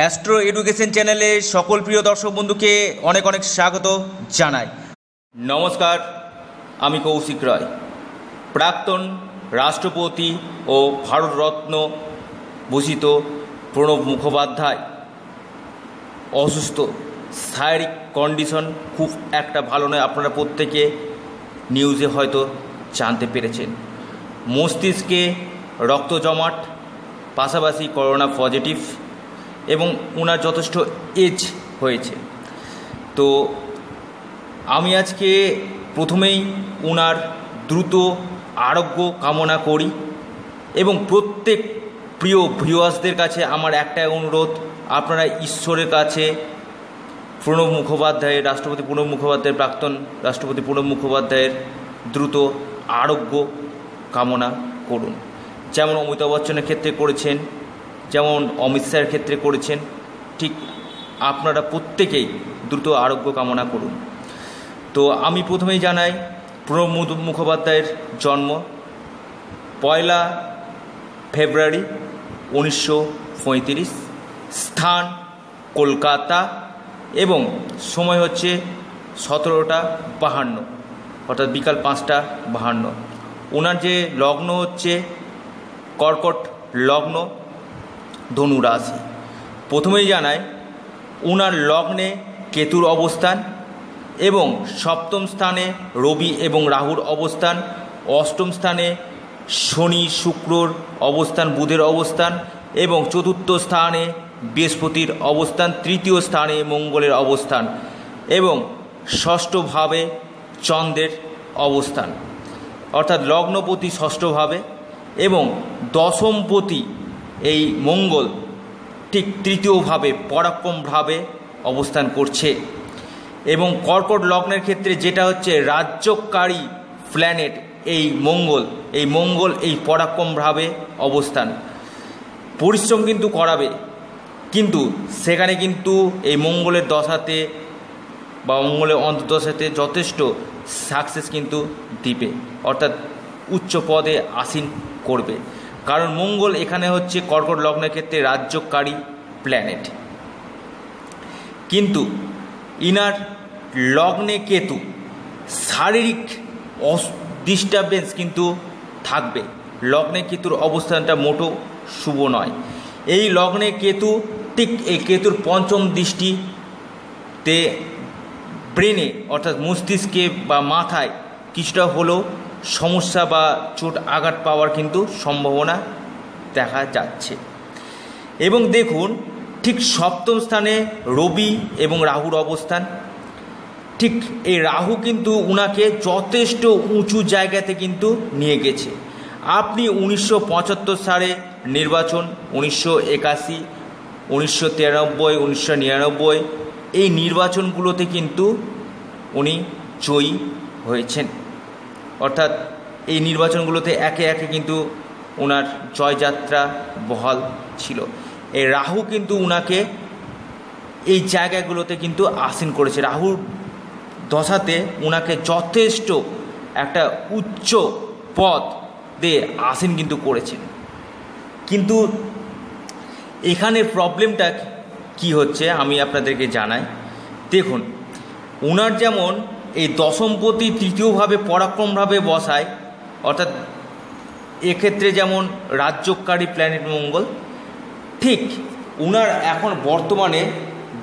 Astro education চ্যানেলে সকল প্রিয় দর্শক বন্ধুকে অনেক অনেক স্বাগত জানাই। নমস্কার, আমি কৌশিক রায়। প্রাক্তন রাষ্ট্রপতি ও ভারতরত্ন ভূষিত প্রণব মুখোপাধ্যায়। অসুস্থ, শারীরিক কন্ডিশন খুব একটা ভালো নয়, আপনারা প্রত্যেকে নিউজে হয়তো জানতে পেরেছেন। মস্তিষ্কে রক্ত জমাট পাশাপাশি করোনা পজিটিভ এবং ওনার যথেষ্ট এজ হয়েছে। তো আমি আজকে প্রথমেই ওনার দ্রুত আরোগ্য কামনা করি এবং প্রত্যেক প্রিয় ভিউয়ার্সদের কাছে আমার একটাই অনুরোধ, আপনারা ঈশ্বরের কাছে প্রণব মুখোপাধ্যায়ের, রাষ্ট্রপতি প্রণব মুখোপাধ্যায়ের প্রাক্তন রাষ্ট্রপতি প্রণব মুখোপাধ্যায়ের দ্রুত আরোগ্য কামনা করুন। যেমন অমিতাভ বচ্চনের ক্ষেত্রে করেছেন যেমন অমিত শাহের ক্ষেত্রে করেছেন, ঠিক আপনারা প্রত্যেকেই দ্রুত আরোগ্য কামনা করুন। তো আমি প্রথমেই জানাই প্রণব মুখোপাধ্যায়ের জন্ম পয়লা ফেব্রুয়ারি উনিশশো পঁয়ত্রিশ, স্থান কলকাতা এবং সময় হচ্ছে সতেরোটা বাহান্ন, অর্থাৎ বিকাল পাঁচটা বাহান্ন। ওনার যে লগ্ন হচ্ছে কর্কট লগ্ন ধনু রাশি প্রথমেই জানায় ওনার লগ্নে কেতুর অবস্থান এবং সপ্তম স্থানে রবি এবং রাহুর অবস্থান, অষ্টম স্থানে শনি শুক্রর অবস্থান, বুধের অবস্থান এবং চতুর্থ স্থানে বৃহস্পতির অবস্থান, তৃতীয় স্থানে মঙ্গলের অবস্থান এবং ষষ্ঠভাবে চন্দ্রের অবস্থান। অর্থাৎ লগ্নপতি ষষ্ঠভাবে এবং দশমপতি এই মঙ্গল ঠিক তৃতীয়ভাবে, পরাক্রমভাবে অবস্থান করছে। এবং কর্কট লগ্নের ক্ষেত্রে যেটা হচ্ছে রাজ্যকারী প্ল্যানেট, এই মঙ্গল এই মঙ্গল এই পরাক্রমভাবে অবস্থান। পরিশ্রম কিন্তু করাবে। কিন্তু সেখানে কিন্তু এই মঙ্গলের দশাতে বা মঙ্গলের অন্তর্দশাতে যথেষ্ট সাকসেস কিন্তু দিবে। অর্থাৎ উচ্চ পদে আসীন করবে। কারণ মঙ্গল এখানে হচ্ছে কর্কট লগ্নের ক্ষেত্রে রাজ্যকারী প্ল্যানেট কিন্তু ইনার লগ্নে কেতু শারীরিক ডিস্টারবেন্স কিন্তু থাকবে। লগ্নে কেতুর অবস্থানটা মোটো শুভ নয়। এই লগ্নে কেতু ঠিক এই কেতুর পঞ্চম দৃষ্টিতে ব্রেনে অর্থাৎ মস্তিষ্কে বা মাথায় কিছুটা হলেও সমস্যা বা চোট আঘাত পাওয়ার কিন্তু সম্ভাবনা দেখা যাচ্ছে। এবং দেখুন, ঠিক সপ্তম স্থানে রবি এবং রাহুর অবস্থান। ঠিক এই রাহু কিন্তু উনাকে যথেষ্ট উঁচু জায়গাতে কিন্তু নিয়ে গেছে। আপনি উনিশশো পঁচাত্তর সালে নির্বাচন, উনিশশো একাশি, উনিশশো তিরানব্বই, উনিশশো নিরানব্বই, এই নির্বাচনগুলোতে কিন্তু উনি জয়ী হয়েছেন। অর্থাৎ এই নির্বাচনগুলোতে একে একে কিন্তু ওনার জয়যাত্রা বহাল ছিল। এই রাহু কিন্তু ওনাকে এই জায়গাগুলোতে কিন্তু আসীন করেছে। রাহুর দশাতে ওনাকে যথেষ্ট একটা উচ্চ পদ দিয়ে আসীন কিন্তু করেছেন কিন্তু এখানে প্রবলেমটা কি হচ্ছে আমি আপনাদেরকে জানাই। দেখুন ওনার যেমন এই দশমপতি তৃতীয়ভাবে পরাক্রমভাবে বসায়, অর্থাৎ এক্ষেত্রে যেমন রাজ্যকারী প্ল্যানেট মঙ্গল, ঠিক উনার এখন বর্তমানে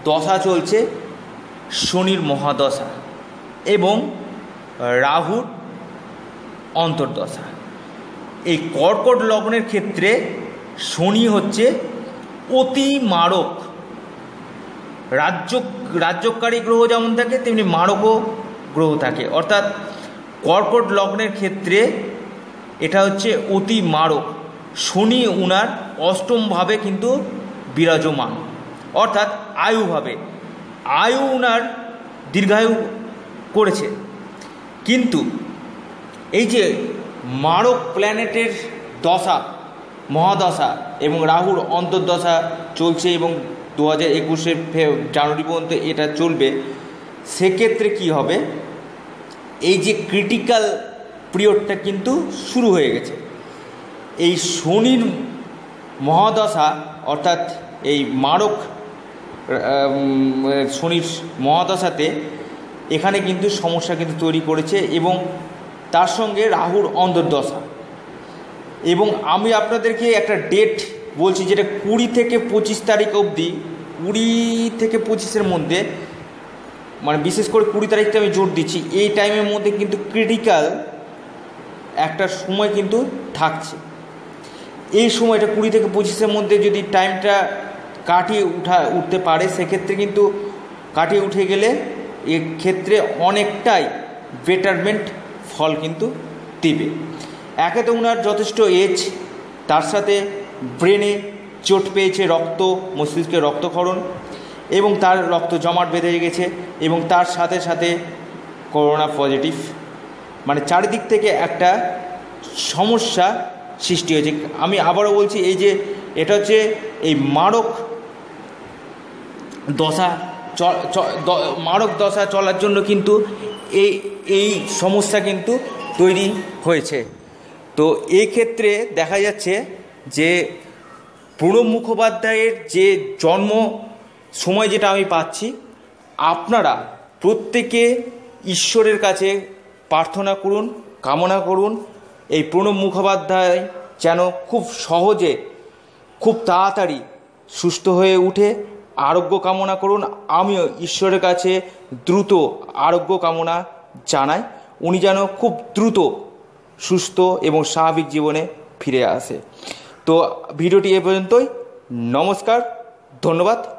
দশা চলছে শনির মহাদশা এবং রাহুর অন্তর্দশা। এই কর্কট লগ্নের ক্ষেত্রে শনি হচ্ছে অতি মারক। রাজ্য, রাজ্যকারী গ্রহ যেমন থাকে, তেমনি মারকও গ্রহ থাকে। অর্থাৎ কর্কট লগ্নের ক্ষেত্রে এটা হচ্ছে অতি মারক। শনি উনার অষ্টমভাবে কিন্তু বিরাজমান। অর্থাৎ আয়ুভাবে আয়ু উনার দীর্ঘায়ু করেছে। কিন্তু এই যে মারক প্ল্যানেটের দশা, মহাদশা এবং রাহুর অন্তর্দশা চলছে এবং দু হাজার একুশের জানুয়ারি পর্যন্ত এটা চলবে, সেক্ষেত্রে কি হবে? এই যে ক্রিটিক্যাল পিরিয়ডটা কিন্তু শুরু হয়ে গেছে। এই শনির মহাদশা, অর্থাৎ এই মারক শনির মহাদশাতে এখানে কিন্তু সমস্যা কিন্তু তৈরি করেছে এবং তার সঙ্গে রাহুর অন্তর্দশা। এবং আমি আপনাদেরকে একটা ডেট বলছি যেটা কুড়ি থেকে পঁচিশ তারিখ অবধি, কুড়ি থেকে পঁচিশের মধ্যে মানে বিশেষ করে কুড়ি তারিখটা আমি জোর দিচ্ছি। এই টাইমের মধ্যে কিন্তু ক্রিটিক্যাল একটা সময় কিন্তু থাকছে। এই সময়টা কুড়ি থেকে পঁচিশের মধ্যে যদি টাইমটা কাটিয়ে উঠা, উঠতে পারে, সেক্ষেত্রে কিন্তু কাটিয়ে উঠে গেলে এক্ষেত্রে অনেকটাই বেটারমেন্ট ফল কিন্তু দেবে। একে তো ওনার যথেষ্ট এজ তার সাথে ব্রেনে চোট পেয়েছে রক্ত, মস্তিষ্কে রক্তক্ষরণ। এবং তার রক্ত জমাট বেঁধে গেছে এবং তার সাথে সাথে করোনা পজিটিভ। মানে চারিদিক থেকে একটা সমস্যা সৃষ্টি হয়েছে। আমি আবারও বলছি, এই যে এটা হচ্ছে এই মারক দশা মারক দশা চলার জন্য কিন্তু এই এই সমস্যা কিন্তু তৈরি হয়েছে। তো এই ক্ষেত্রে দেখা যাচ্ছে যে প্রণব মুখোপাধ্যায়ের যে জন্ম সময় যেটা আমি পাচ্ছি, আপনারা প্রত্যেকে ঈশ্বরের কাছে প্রার্থনা করুন, কামনা করুন। এই প্রণব মুখোপাধ্যায় যেন খুব সহজে, খুব তাড়াতাড়ি সুস্থ হয়ে উঠে আরোগ্য কামনা করুন। আমিও ঈশ্বরের কাছে দ্রুত আরোগ্য কামনা জানাই। উনি যেন খুব দ্রুত সুস্থ এবং স্বাভাবিক জীবনে ফিরে আসে। তো ভিডিওটি এ পর্যন্তই। নমস্কার, ধন্যবাদ।